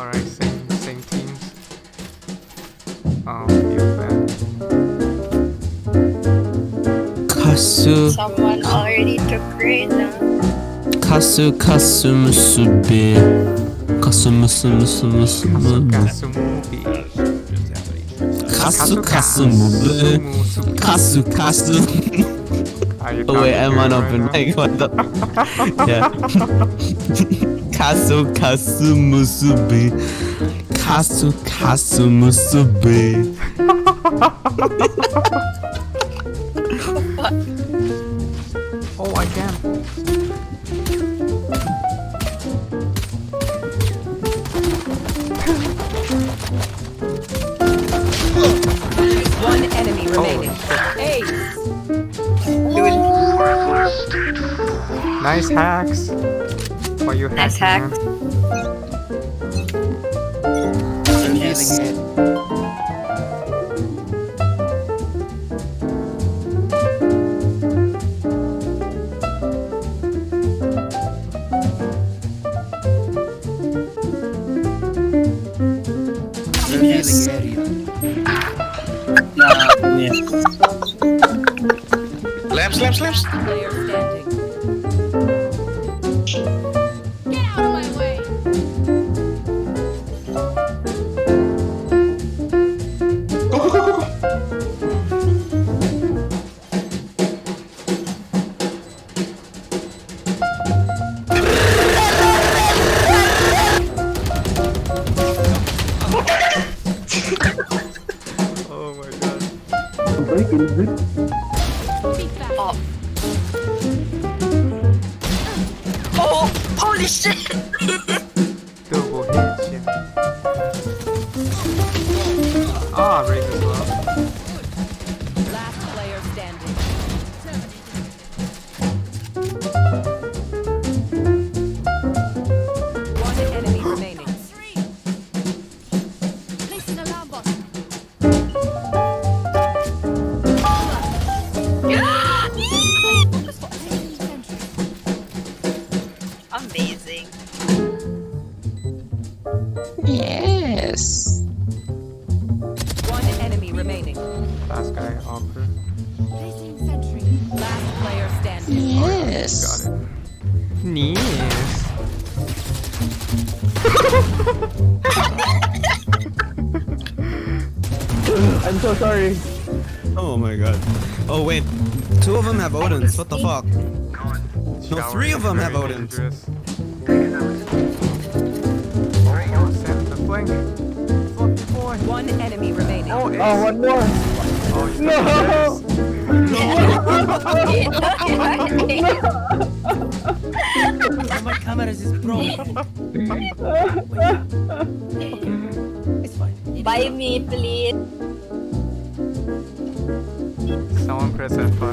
Alright, same same teams. Um, oh, feel bad. Kasu. Someone already took Reyna. Kasu Kasu Musubi Kasu Musu Musu Musu Kasu movie. Kasu Kasu Mubi Kasu Kasu Oh wait, I'm on talking open to me mic, what the? Yeah Kasu Kasu Musubi Kasu Kasu Musubi Oh, I can. One enemy remaining. Hey, Nice hacks. Why you Nice hacking, hacks. man? Yes. Lamps, lamps, lamps. Oh. Oh, holy shit! Last guy, offer. Last player standing. Yes Got it. Nice. I'm so sorry. Oh my god Oh wait Two of them have Odins, what the fuck No, three of them have Odins. Oh, send the flank. Fluffy boy. One enemy remaining. Oh, one more. Oh, you No. My cameras is broken. it's fine. Buy me, please. Someone press F5.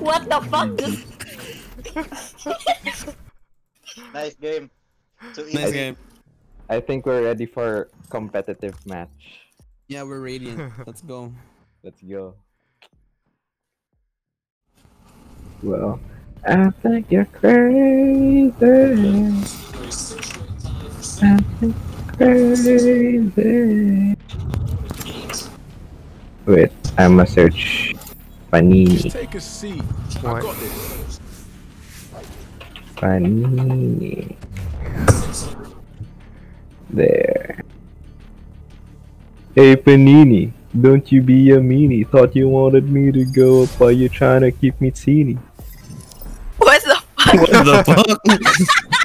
What the fuck? Just Nice game. Too Nice game I think we're ready for competitive match. Yeah, we're radiant. Let's go. Let's go. Well, I think you're crazy. I think crazy. Wait, I'ma search Panini. Take a seat. What? Panini. There. Hey Panini, don't you be a meanie. Thought you wanted me to go up while you're trying to keep me teeny. what the fuck? What the fuck?